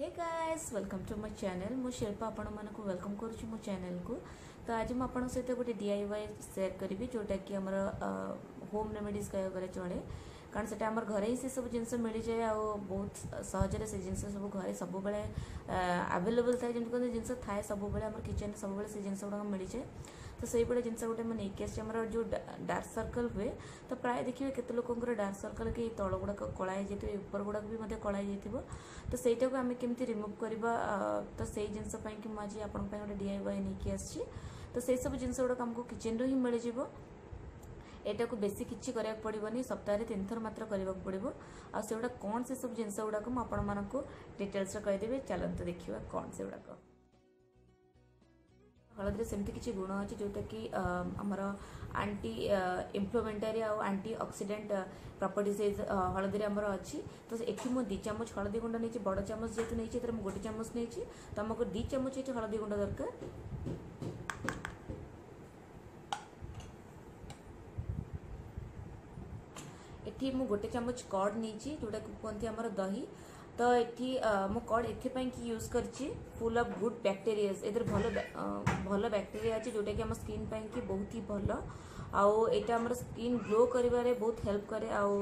hey guys welcome to my channel ମୁଁ ଶିଳ୍ପା ଆପଣମାନଙ୍କୁ welcome କରୁଛି ମୋ ଚ୍ୟାନେଲକୁ ତ ଆଜି ମୁଁ ଆପଣଙ୍କ ସହିତ ଗୋଟେ ଡି ଆଇ ୱାଇ ସେୟାର କରିବି ଯେଉଁଟାକି ଆମର ହୋମ୍ ରେମେଡ଼ିଜ୍ କହିବାକୁ ଗଲେ ଚଳେ କାରଣ ସେଟା ଆମର ଘରେ ହିଁ ସେସବୁ ଜିନିଷ ମିଳିଯାଏ ଆଉ ବହୁତ ସହଜରେ ସେ ଜିନିଷ ସବୁ ଘରେ ସବୁବେଳେ ଆଭେଲେବଲ୍ ଥାଏ ଯେମିତି କୌଣସି ଜିନିଷ ଥାଏ ସବୁବେଳେ ଆମର କିଚେନ୍ରେ ସବୁବେଳେ ସେ ଜିନିଷ ଗୁଡ଼ାକ ମିଳିଯାଏ ତ ସେଇଭଳି ଜିନିଷ ଗୋଟେ ମାନେ ନେଇକି ଆସିଛି ଆମର ଯେଉଁ ଡାର୍କ ସର୍କଲ୍ ହୁଏ ତ ପ୍ରାୟ ଦେଖିବେ କେତେ ଲୋକଙ୍କର ଡାର୍କ ସର୍କଲ୍ କି ତଳ ଗୁଡ଼ାକ କଳା ହେଇଯାଇଥିବ ଉପର ଗୁଡ଼ାକ ବି ମଧ୍ୟ କଳା ହେଇଯାଇଥିବ ତ ସେଇଟାକୁ ଆମେ କେମିତି ରିମୁଭ୍ କରିବା ତ ସେଇ ଜିନିଷ ପାଇଁକି ମୁଁ ଆଜି ଆପଣଙ୍କ ପାଇଁ ଗୋଟେ ଡିଆଇୱାଇ ନେଇକି ଆସିଛି ତ ସେହିସବୁ ଜିନିଷ ଗୁଡ଼ାକ ଆମକୁ କିଚେନ୍ରୁ ହିଁ ମିଳିଯିବ ଏଇଟାକୁ ବେଶୀ କିଛି କରିବାକୁ ପଡ଼ିବନି ସପ୍ତାହରେ ତିନିଥର ମାତ୍ର କରିବାକୁ ପଡ଼ିବ ଆଉ ସେଗୁଡ଼ା କ'ଣ ସେସବୁ ଜିନିଷ ଗୁଡ଼ାକ ମୁଁ ଆପଣମାନଙ୍କୁ ଡିଟେଲ୍ସରେ କହିଦେବି ଚାଲନ୍ତୁ ଦେଖିବା କ'ଣ ସେଗୁଡ଼ାକ ହଳଦୀରେ ସେମିତି କିଛି ଗୁଣ ଅଛି ଯେଉଁଟାକି ଆମର ଆଣ୍ଟି ଇମ୍ପ୍ଲୋମେଣ୍ଟାରୀ ଆଉ ଆଣ୍ଟି ଅକ୍ସିଡେଣ୍ଟ ପ୍ରପର୍ଟିଜ୍ ହଳଦୀରେ ଆମର ଅଛି ତ ଏଠି ମୁଁ ଦୁଇ ଚାମଚ ହଳଦୀ ଗୁଣ୍ଡ ନେଇଛି ବଡ଼ ଚାମଚ ଯେହେତୁ ନେଇଛି ଏଥିରେ ମୁଁ ଗୋଟେ ଚାମଚ ନେଇଛି ତ ଆମକୁ ଦୁଇ ଚାମଚ ଏଠି ହଳଦୀ ଗୁଣ୍ଡ ଦରକାର ଏଠି ମୁଁ ଗୋଟେ ଚାମଚ କର୍ଡ଼ ନେଇଛି ଯେଉଁଟାକୁ କୁହନ୍ତି ଆମର ଦହି तो ये मुड AP use full of good bacteria भल भल बैक्टेरिया अच्छे जोटा कि आम स्किन की बहुत ही भल ଆଉ ଏଇଟା ଆମର ସ୍କିନ୍ ଗ୍ଲୋ କରିବାରେ ବହୁତ ହେଲ୍ପ କରେ ଆଉ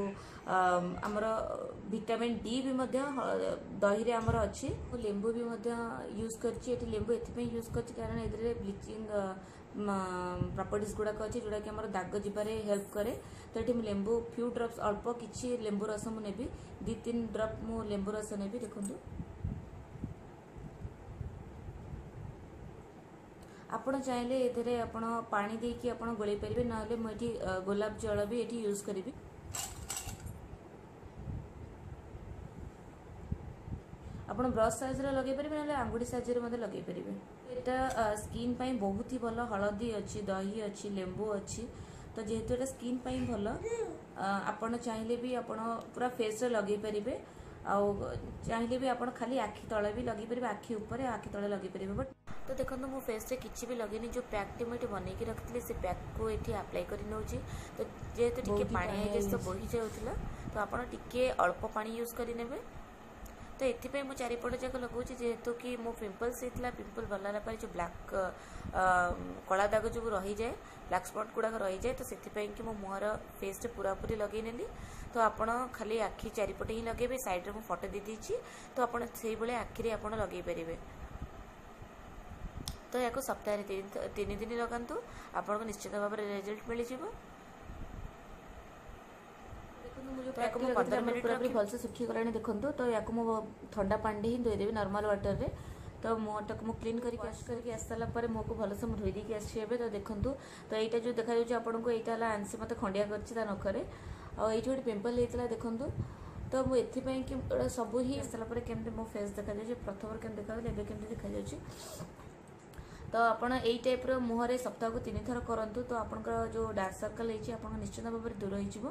ଆମର ଭିଟାମିନ୍ ଡି ବି ମଧ୍ୟ ଦହିରେ ଆମର ଅଛି ମୁଁ ଲେମ୍ବୁ ବି ମଧ୍ୟ ୟୁଜ୍ କରିଛି ଏଠି ଲେମ୍ବୁ ଏଥିପାଇଁ ୟୁଜ୍ କରିଛି କାରଣ ଏଥିରେ ବ୍ଲିଚିଂ ପ୍ରପର୍ଟିଜ୍ ଗୁଡ଼ାକ ଅଛି ଯେଉଁଟାକି ଆମର ଦାଗ ଯିବାରେ ହେଲ୍ପ କରେ ତ ଏଠି ମୁଁ ଲେମ୍ବୁ ଫ୍ୟୁ ଡ୍ରପ୍ସ ଅଳ୍ପ କିଛି ଲେମ୍ବୁ ରସ ମୁଁ ନେବି ଦୁଇ ତିନି ଡ୍ରପ୍ ମୁଁ ଲେମ୍ବୁ ରସ ନେବି ଦେଖନ୍ତୁ ଆପଣ ଚାହିଁଲେ ଏଥିରେ ଆପଣ ପାଣି ଦେଇକି ଆପଣ ଗୋଳେଇ ପାରିବେ ନହେଲେ ମୁଁ ଏଠି ଗୋଲାପ ଜଳ ବି ଏଠି ୟୁଜ୍ କରିବି ଆପଣ ବ୍ରସ୍ ସାହାଯ୍ୟରେ ଲଗାଇ ପାରିବେ ନହେଲେ ଆଙ୍ଗୁଠି ସାହାଯ୍ୟରେ ମଧ୍ୟ ଲଗାଇ ପାରିବେ ଏଇଟା ସ୍କିନ୍ ପାଇଁ ବହୁତ ହି ଭଲ ହଳଦୀ ଅଛି ଦହି ଅଛି ଲେମ୍ବୁ ଅଛି ତ ଯେହେତୁ ଏଇଟା ସ୍କିନ୍ ପାଇଁ ଭଲ ଆପଣ ଚାହିଁଲେ ବି ଆପଣ ପୁରା ଫେସ୍ରେ ଲଗାଇ ପାରିବେ ଆଉ ଚାହିଁଲେ ବି ଆପଣ ଖାଲି ଆଖି ତଳେ ବି ଲଗାଇ ପାରିବେ ଆଖି ଉପରେ ଆଖି ତଳେ ଲଗାଇ ପାରିବେ ବଟ୍ ତ ଦେଖନ୍ତୁ ମୁଁ ଫେସ୍ରେ କିଛି ବି ଲଗେଇନି ଯେଉଁ ପ୍ୟାକ୍ଟି ମୁଁ ଏଠି ବନେଇକି ରଖିଥିଲି ସେ ପ୍ୟାକ୍କୁ ଏଠି ଆପ୍ଲାଏ କରି ନେଉଛି ତ ଯେହେତୁ ଟିକେ ପାଣି ଆଇଗେସ୍ ତ ବୋହି ଯାଉଥିଲା ତ ଆପଣ ଟିକେ ଅଳ୍ପ ପାଣି ୟୁଜ୍ କରିନେବେ ତ ଏଥିପାଇଁ ମୁଁ ଚାରିପଟ ଯାକ ଲଗାଉଛି ଯେହେତୁ କି ମୋ ପିମ୍ପଲ୍ସ ହେଇଥିଲା ପିମ୍ପଲ୍ ଭଲ ହେଲା ପରେ ଯେଉଁ ବ୍ଲାକ୍ କଳା ଦାଗ ଯେଉଁ ରହିଯାଏ ବ୍ଲାକ୍ ସ୍ପଟ୍ ଗୁଡ଼ାକ ରହିଯାଏ ତ ସେଥିପାଇଁ କି ମୋ ମୁହଁର ଫେସ୍ରେ ପୁରାପୁରି ଲଗେଇ ନେଲି ତ ଆପଣ ଖାଲି ଆଖି ଚାରିପଟେ ହିଁ ଲଗେଇବେ ସାଇଡ଼୍ରେ ମୁଁ ଫଟୋ ଦେଇଦେଇଛି ତ ଆପଣ ସେଇଭଳିଆ ଆଖିରେ ଆପଣ ଲଗେଇ ପାରିବେ ତ ଏହାକୁ ସପ୍ତାହରେ ତିନି ଦିନ ଲଗାନ୍ତୁ ଆପଣଙ୍କୁ ନିଶ୍ଚିତ ଭାବରେ ରେଜଲ୍ଟ ମିଳିଯିବ ତାକୁ ମୁଁ ପନ୍ଦର ମିନିଟ୍ ପୁରାପୁରି ଭଲସେ ଶୁଖିଗଲାଣି ଦେଖନ୍ତୁ ତ ୟାକୁ ମୁଁ ଥଣ୍ଡା ପାଣିରେ ହିଁ ଧୋଇଦେବି ନର୍ମାଲ୍ ୱାଟର୍ରେ ତ ମୁହଁଟାକୁ ମୁଁ କ୍ଲିନ୍ କରିକି ୱାଶ୍ କରିକି ଆସିସାରିଲା ପରେ ମୁହଁକୁ ଭଲସେ ମୁଁ ଧୋଇ ଦେଇକି ଆସିଛି ଏବେ ତ ଦେଖନ୍ତୁ ତ ଏଇଟା ଯେଉଁ ଦେଖାଯାଉଛି ଆପଣଙ୍କୁ ଏଇଟା ହେଲା ଆନ୍ସି ମୋତେ ଖଣ୍ଡିଆ କରିଛି ତା ନଖରେ ଆଉ ଏଇଠି ଗୋଟେ ପିମ୍ପଲ୍ ହେଇଥିଲା ଦେଖନ୍ତୁ ତ ମୁଁ ଏଥିପାଇଁ କି ସବୁ ହିଁ ଆସିଲା ପରେ କେମିତି ମୋ ଫେସ୍ ଦେଖାଯାଉଛି ପ୍ରଥମରେ କେମିତି ଦେଖାଯାଉଛି ଏବେ କେମିତି ଦେଖାଯାଉଛି ତ ଆପଣ ଏଇ ଟାଇପ୍ର ମୁହଁରେ ସପ୍ତାହକୁ ତିନିଥର କରନ୍ତୁ ତ ଆପଣଙ୍କର ଯେଉଁ ଡାର୍କ ସର୍କଲ୍ ହେଇଛି ଆପଣଙ୍କ ନିଶ୍ଚିତ ଭାବରେ ଦୂର ହେଇଯିବ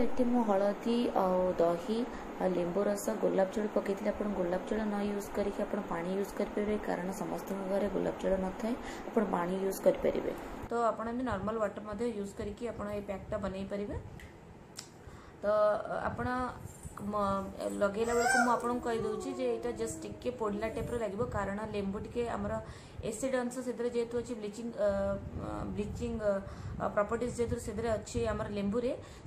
ଏଠି ମୁଁ ହଳଦୀ ଆଉ ଦହି ଆଉ ଲେମ୍ବୁ ରସ ଗୋଲାପ ଜଳ ପକାଇଥିଲି ଆପଣ ଗୋଲାପ ଜଳ ନ ୟୁଜ୍ କରିକି ଆପଣ ପାଣି ୟୁଜ୍ କରିପାରିବେ କାରଣ ସମସ୍ତଙ୍କ ଘରେ ଗୋଲାପ ଜଳ ନଥାଏ ଆପଣ ପାଣି ୟୁଜ୍ କରିପାରିବେ ତ ଆପଣ ଏମିତି ନର୍ମାଲ୍ ୱାଟର୍ ମଧ୍ୟ ୟୁଜ୍ କରିକି ଆପଣ ଏଇ ପ୍ୟାକ୍ଟା ବନେଇ ପାରିବେ ତ ଆପଣ लगे बेलू मुझे आपको कहीदेगी जस्ट टी पोला टाइप रगे कारण लेबू टी आम एसीड अंश से जेहतु अच्छे ब्लीचिंग ब्लीचिंग प्रपर्ट जेहतु से अच्छी आम लेबूर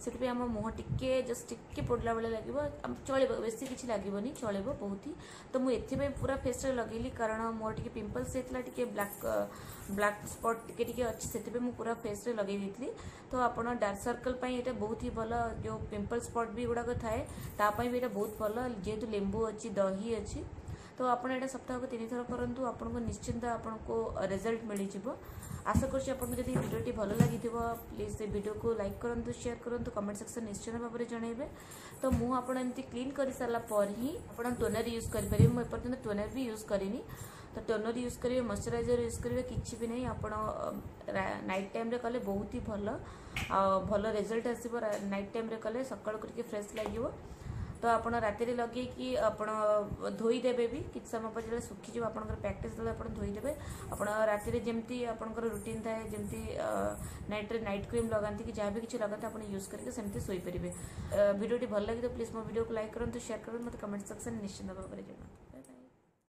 से आम मुह टे जस्ट टी पोला भाई लगे चल बेस किसी लगे नहीं चल बहुत ही तो मुझे पूरा फेस लगेली कारण मोर टे पिंपल्स होता है ब्लाक ब्लाक स्पट टे अच्छे से पूरा फेस रे लगे तो आप डार्क सर्कल पर बहुत ही भल जो पिंपल स्पट भी गुड़ाक थाए ताप बहुत भल जेहतु लेबू अच्छी दही अच्छी तो आपड़ एट सप्ताह को तीन थर करूँ आपको निश्चिंत आपको रिजल्ट मिल जाशा करीडियोटी भल लगी प्लीज से भिडियो को लाइक करूँ सेयार करूँ कमेंट सेक्शन निश्चित भाव में जन तो मुझे एमती क्लीन कर सारापर ही आपड़ा टोनर यूज करेंगे मुझे एपर्तन टोनर भी यूज करनी तो टोनर यूज करेंगे मश्चराइजर यूज करेंगे कि नहीं आप नाइट टाइम कले बहुत ही भल भल रेजल्ट आसव नाइट टाइम कले सका फ्रेश लगे तर आता राती लगेक आम्ही धोदे समजा शुखिज आपण प्राकटिस आता धोदे आता रातीर जेमती आरुटन थाय जमती नेट रे नट क्रिम लगांक जेबी लगा आपण युज करिके समिती शोपरे भिडिटी भल लागेल प्लीज मग भिडक करून शेअर करून मत कमेंट सेक्शन निश्चित भाव जणां